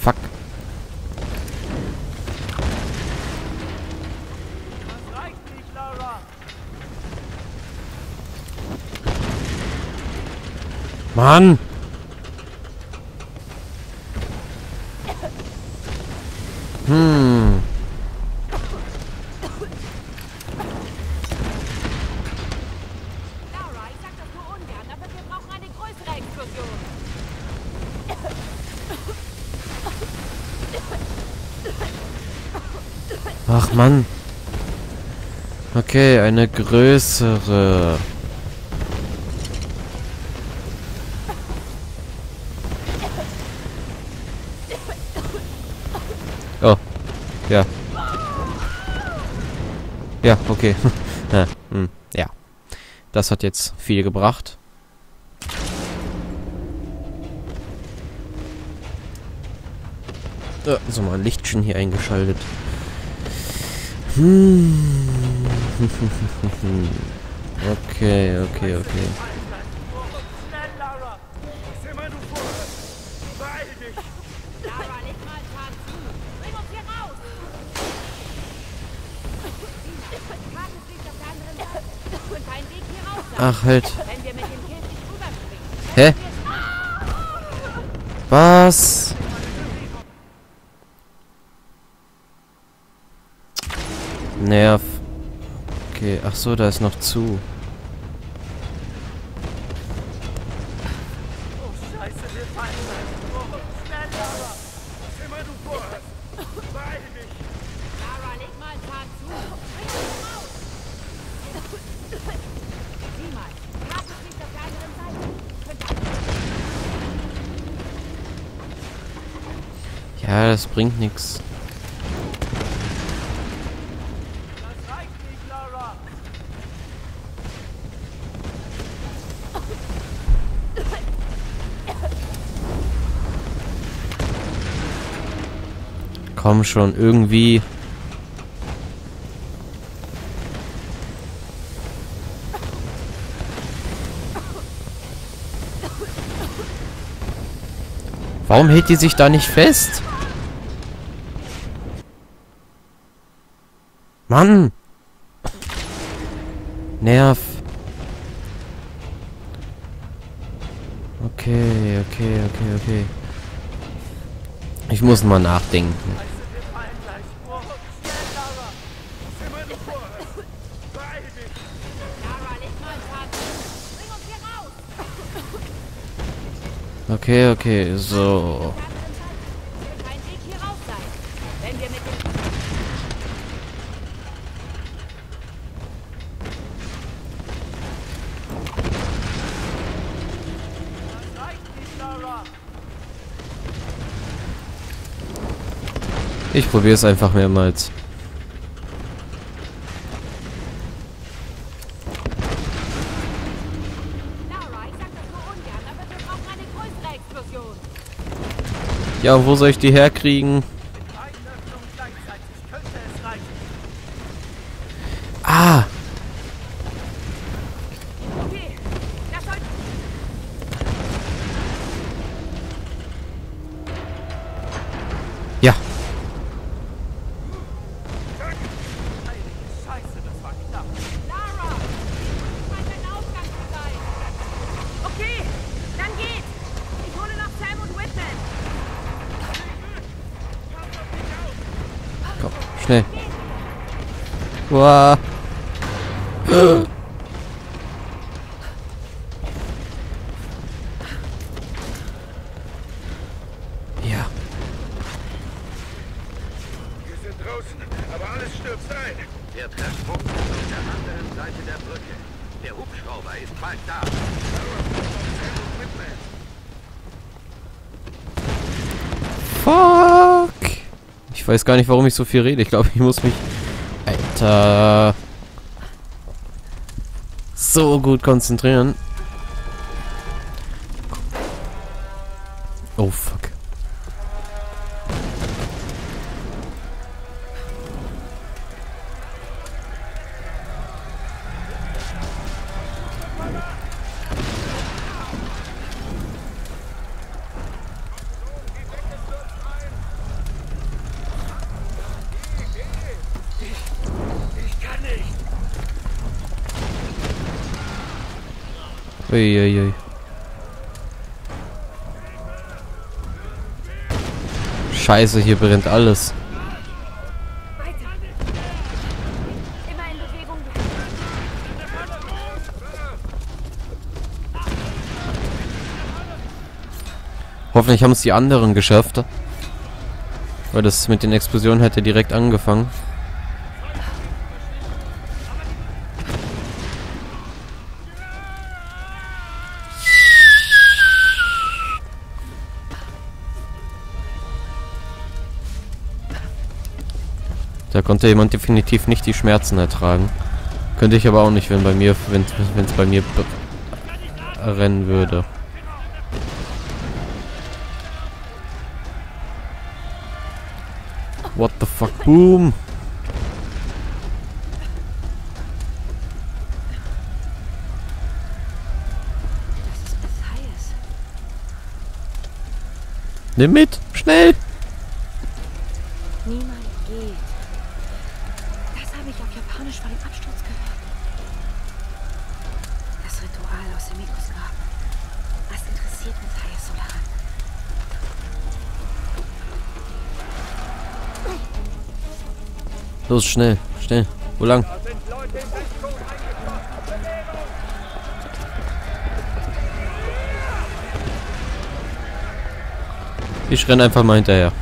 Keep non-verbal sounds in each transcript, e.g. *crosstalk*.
Fuck. Mann! Hm. Mann. Okay, eine größere. Oh. Ja. Ja, okay. *laughs* ja, hm, ja. Das hat jetzt viel gebracht. So mal ein Lichtchen hier eingeschaltet. Hm. *laughs* Okay, okay, okay. Schnell, Laura. Was immer mal. Markus liegt auf der anderen Seite. Könnte Ja, das bringt nichts. Das reicht nicht, Laura. Komm schon, irgendwie. Warum hält die sich da nicht fest? Mann! Nerv. Okay, okay, okay, okay. Ich muss mal nachdenken. Reicht nicht, Laura. Ich probiere es einfach mehrmals. Ja, wo soll ich die herkriegen? Uah. Ja. Wir sind draußen, aber alles stürzt ein. Der Treffpunkt ist auf der anderen Seite der Brücke. Der Hubschrauber ist bald da. Fuck. Ich weiß gar nicht, warum ich so viel rede. Ich glaube, ich muss mich... Alter. So gut konzentrieren. Oh, fuck. Uiuiui. Scheiße, hier brennt alles. Hoffentlich haben es die anderen geschafft. Weil das mit den Explosionen ja direkt angefangen. Konnte jemand definitiv nicht die Schmerzen ertragen. Könnte ich aber auch nicht, wenn bei mir, wenn es bei mir rennen würde. What the fuck? Boom! Nimm mit! Schnell! Niemand geht. Das habe ich auf Japanisch Absturz gehört. Das Ritual aus dem Mikroskop. Was interessiert Matthias so daran? Los, schnell, schnell. Wo lang? Da sind Leute in Deckung eingeschlossen. Bewegung! Ich renn einfach mal hinterher.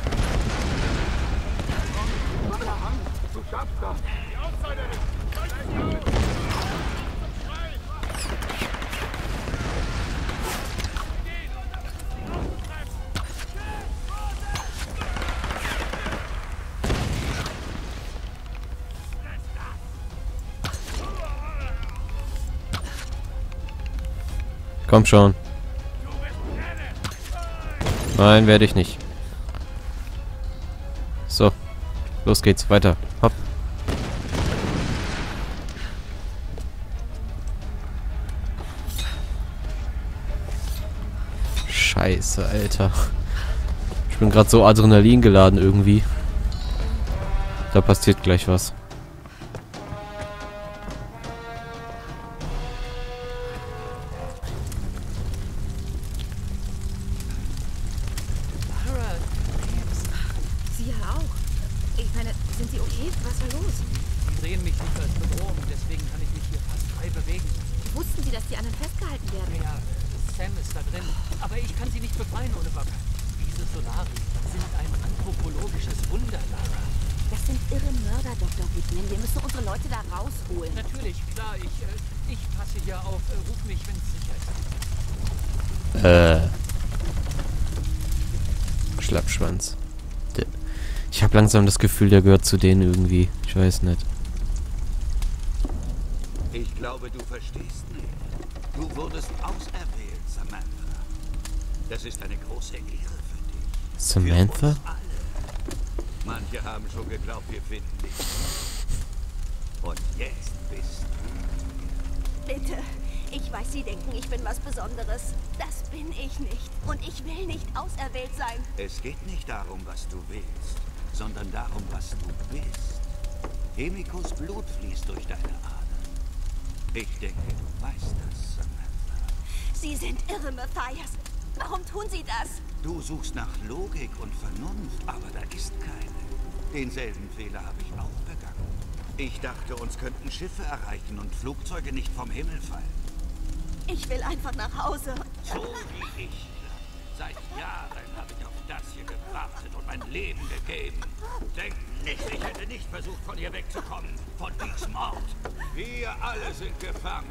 Komm schon. Nein, werde ich nicht. So. Los geht's, weiter. Hopp. Scheiße, Alter. Ich bin gerade so Adrenalin geladen irgendwie. Da passiert gleich was. Leute da rausholen. Natürlich, klar, ich, äh, ich passe hier auf. Äh, ruf mich, wenn es sicher ist. Äh. Schlappschwanz. Der, ich habe langsam das Gefühl, der gehört zu denen irgendwie. Ich weiß nicht. Ich glaube, du verstehst nicht. Du wurdest auserwählt, Samantha. Das ist eine große Ehre für dich. Für Samantha? uns alle. Manche haben schon geglaubt, wir finden dich. Und jetzt bist du. Bitte. Ich weiß, Sie denken, ich bin was Besonderes. Das bin ich nicht. Und ich will nicht auserwählt sein. Es geht nicht darum, was du willst, sondern darum, was du bist. Hemikos Blut fließt durch deine Adern. Ich denke, du weißt das, Samantha. Sie sind irre, Matthias. Warum tun Sie das? Du suchst nach Logik und Vernunft, aber da ist keine. Denselben Fehler habe ich auch. Ich dachte, uns könnten Schiffe erreichen und Flugzeuge nicht vom Himmel fallen. Ich will einfach nach Hause. So wie ich. Seit Jahren habe ich auf das hier gewartet und mein Leben gegeben. Denk nicht, ich hätte nicht versucht, von hier wegzukommen. Von diesem Ort. Wir alle sind gefangen.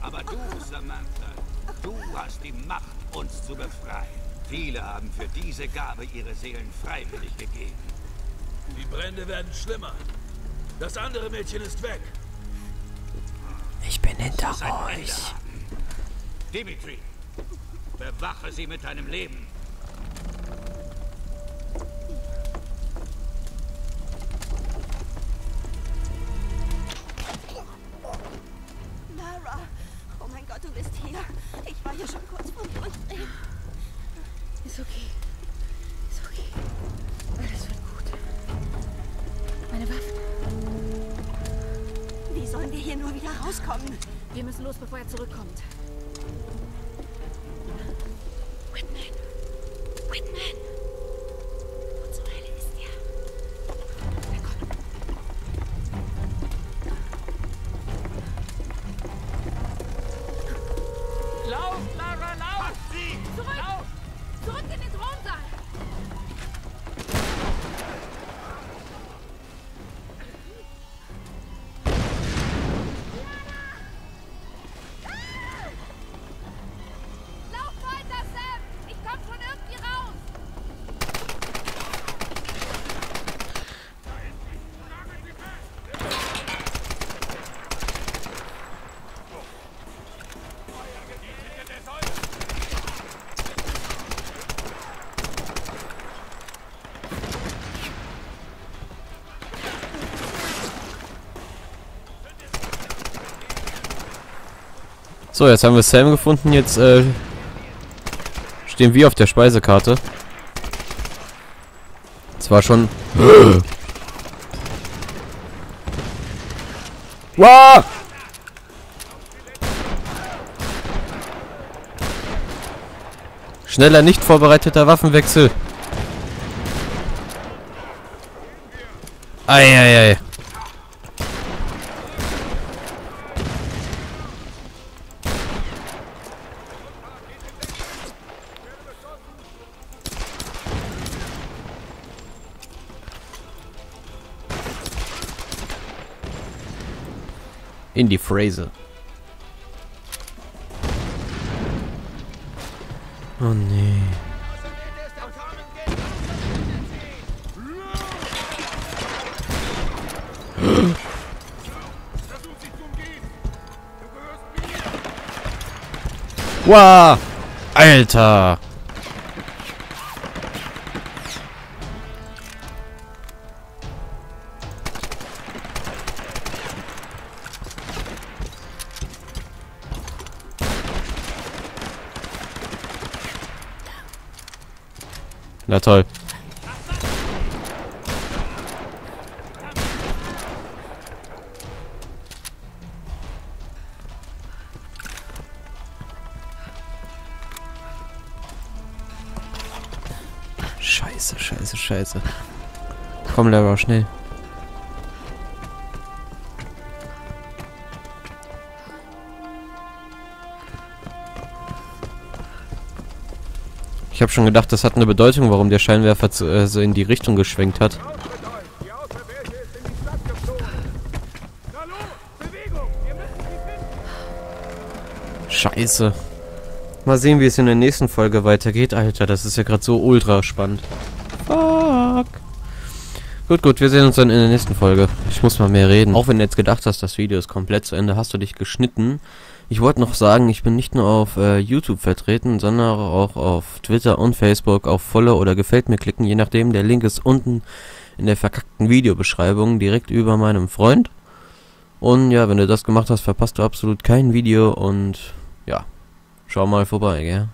Aber du, Samantha, du hast die Macht, uns zu befreien. Viele haben für diese Gabe ihre Seelen freiwillig gegeben. Die Brände werden schlimmer. Das andere Mädchen ist weg. Ich bin hinter haben. Dimitri, bewache sie mit deinem Leben. Rauskommen? Wir müssen los, bevor er zurückkommt. So, jetzt haben wir Sam gefunden. Jetzt äh, stehen wir auf der Speisekarte. Zwar schon. Wow! Schneller nicht vorbereiteter Waffenwechsel. Eieiei. In die Phrase. Oh nee. Wow! Alter! Na toll. Scheiße, scheiße, scheiße. Komm, Lara, schnell. Ich habe schon gedacht, das hat eine Bedeutung, warum der Scheinwerfer zu, äh, so in die Richtung geschwenkt hat. Scheiße. Mal sehen, wie es in der nächsten Folge weitergeht. Alter, das ist ja gerade so ultra spannend. Fuck. Gut, gut, wir sehen uns dann in der nächsten Folge. Ich muss mal mehr reden. Auch wenn du jetzt gedacht hast, das Video ist komplett zu Ende, hast du dich geschnitten. Ich wollte noch sagen, ich bin nicht nur auf äh, YouTube vertreten, sondern auch auf Twitter und Facebook auf Follow oder Gefällt mir klicken, je nachdem. Der Link ist unten in der verkackten Videobeschreibung, direkt über meinem Freund. Und ja, wenn du das gemacht hast, verpasst du absolut kein Video und ja, schau mal vorbei, gell?